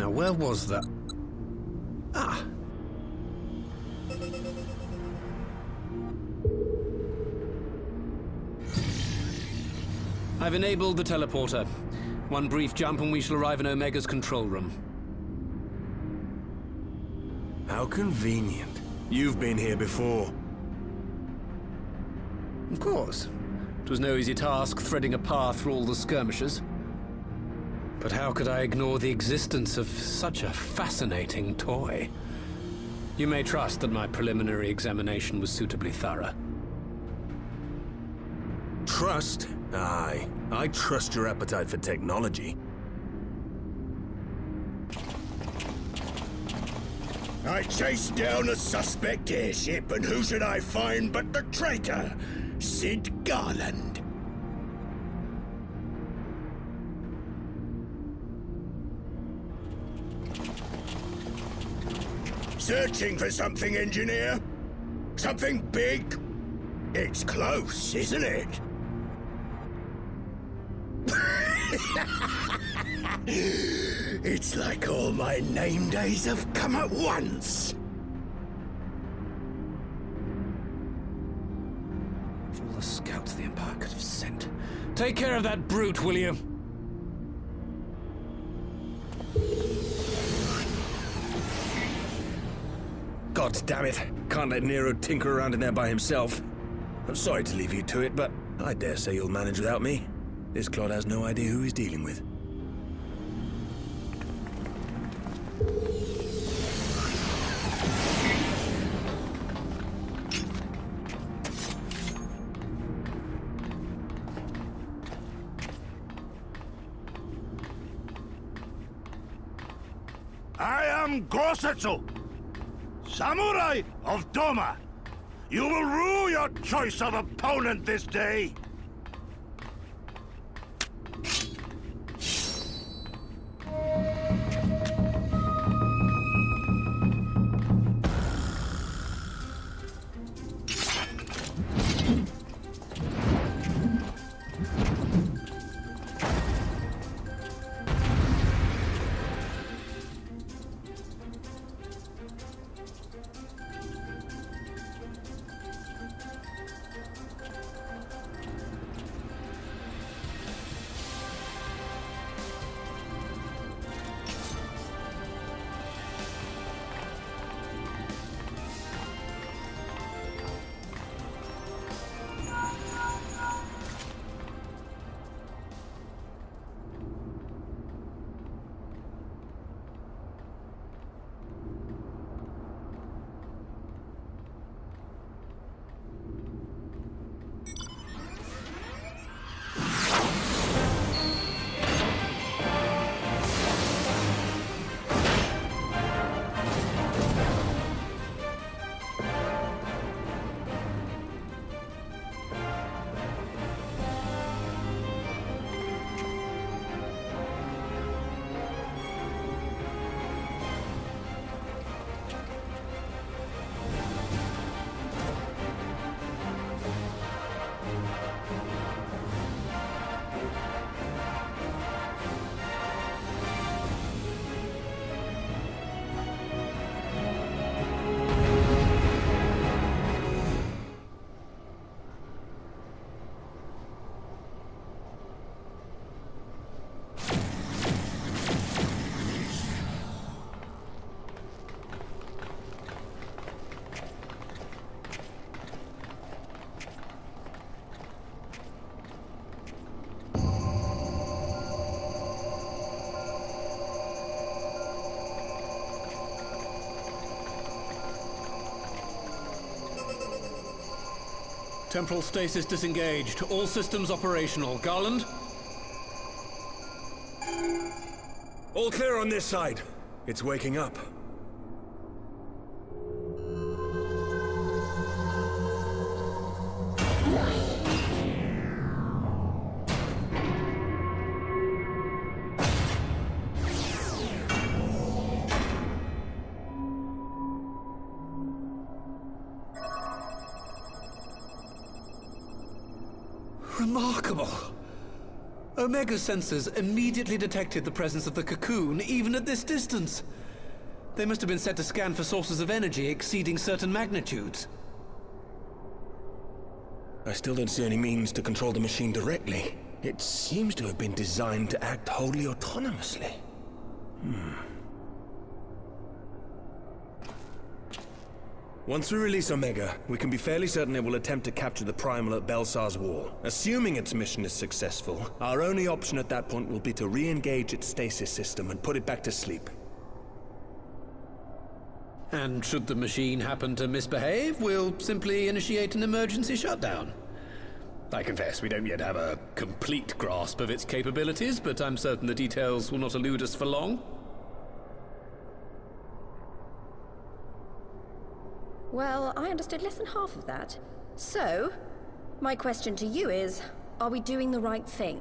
Now, where was that? Ah. I've enabled the teleporter. One brief jump and we shall arrive in Omega's control room. How convenient. You've been here before. Of course. It was no easy task threading a path through all the skirmishers. But how could I ignore the existence of such a fascinating toy? You may trust that my preliminary examination was suitably thorough. Trust? Aye. I trust your appetite for technology. I chased down a suspect airship, and who should I find but the traitor, Cid Garlond. Searching for something, engineer? Something big? It's close, isn't it? it's like all my name days have come at once. All the scouts the Empire could have sent. Take care of that brute, will you? Damn it. Can't let Nero tinker around in there by himself. I'm sorry to leave you to it, but I dare say you'll manage without me. This clod has no idea who he's dealing with. I am Samurai of Doma. You will rue your choice of opponent this day. Temporal stasis disengaged. All systems operational. Garlond? All clear on this side. It's waking up. Remarkable. Omega's sensors immediately detected the presence of the cocoon, even at this distance. They must have been set to scan for sources of energy exceeding certain magnitudes. I still don't see any means to control the machine directly. It seems to have been designed to act wholly autonomously. Hmm. Once we release Omega, we can be fairly certain it will attempt to capture the Primal at Baelsar's Wall. Assuming its mission is successful, our only option at that point will be to re-engage its stasis system and put it back to sleep. And should the machine happen to misbehave, we'll simply initiate an emergency shutdown. I confess we don't yet have a complete grasp of its capabilities, but I'm certain the details will not elude us for long. Well, I understood less than half of that. So, my question to you is, are we doing the right thing?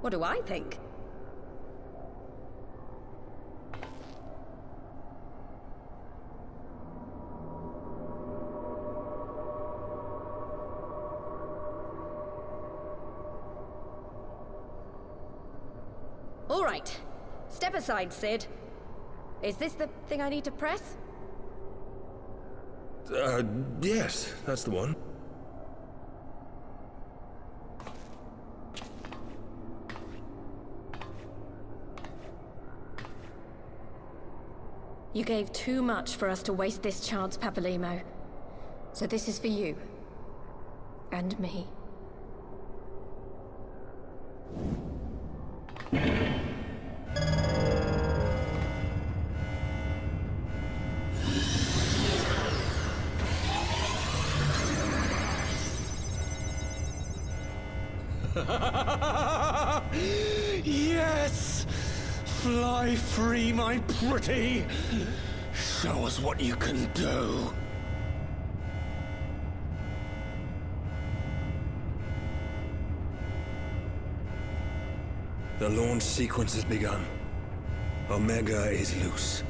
What do I think? All right. Step aside, Cid. Is this the thing I need to press? Uh, yes, that's the one. You gave too much for us to waste this chance, Papalymo. So this is for you. And me. Fly free, my pretty! Show us what you can do. The launch sequence has begun. Omega is loose.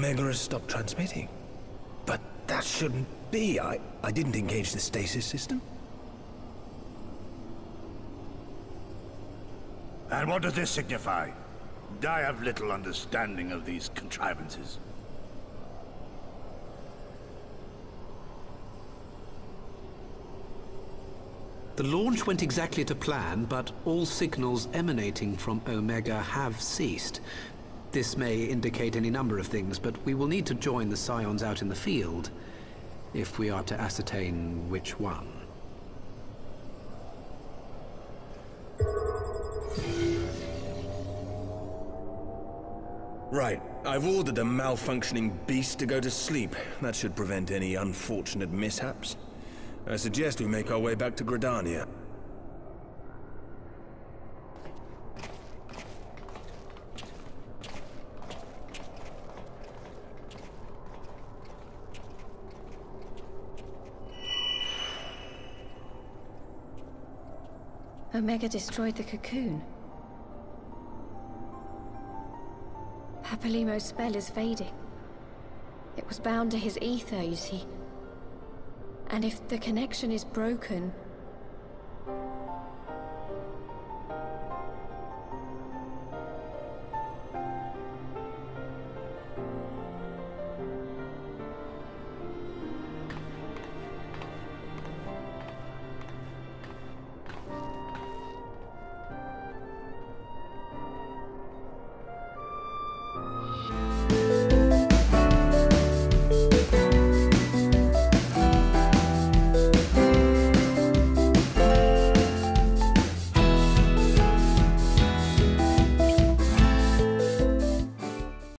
Omega has stopped transmitting. But that shouldn't be. I, I didn't engage the stasis system. And what does this signify? I have little understanding of these contrivances. The launch went exactly to plan, but all signals emanating from Omega have ceased. This may indicate any number of things, but we will need to join the Scions out in the field if we are to ascertain which one. Right. I've ordered the malfunctioning beast to go to sleep. That should prevent any unfortunate mishaps. I suggest we make our way back to Gridania. Omega destroyed the cocoon. Papalymo's spell is fading. It was bound to his ether, you see. And if the connection is broken,